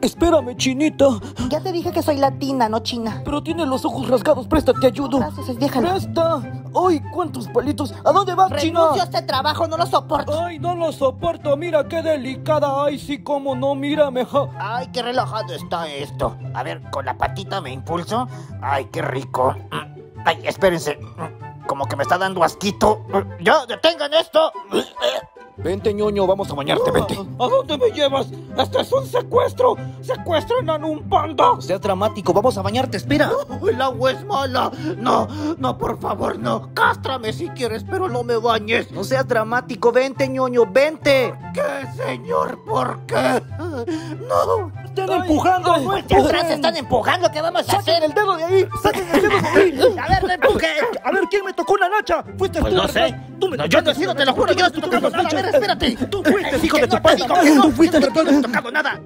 Espérame, chinita. Ya te dije que soy latina, no china. Pero tiene los ojos rasgados. Presta, te ayudo. Gracias, déjalo. Presta. Ay, cuántos palitos. ¿A dónde vas, china? Renuncio a este trabajo, no lo soporto. Ay, no lo soporto. Mira qué delicada. Ay, sí, cómo no. Mírame. ja. Ay, qué relajado está esto. A ver, con la patita me impulso. Ay, qué rico. Ay, espérense. Como que me está dando asquito. ¡Ya, detengan esto! Vente, ñoño. Vamos a bañarte. Vente. ¿A dónde me llevas? Este es un secuestro. Secuestran a un panda. Sea dramático. Vamos a bañarte. Espera. El agua es mala. No, no, por favor, no. Cástrame si quieres, pero no me bañes. No seas dramático. Vente, ñoño. Vente. ¿Qué, señor? ¿Por qué? No. Están empujando. De atrás se están empujando. ¿Qué vamos a hacer? Saquen el dedo de ahí. Saquen el dedo de ahí. A ver, no empuje. A ver, ¿quién me tocó la nacha? Fuiste Pues tú. no sé. Tú me No, yo no he sido, la te lo juro, nacha. yo no estoy tocando Tú nada. Tú fuiste, hijo de tu padre. Tú fuiste yo no he tocado nada.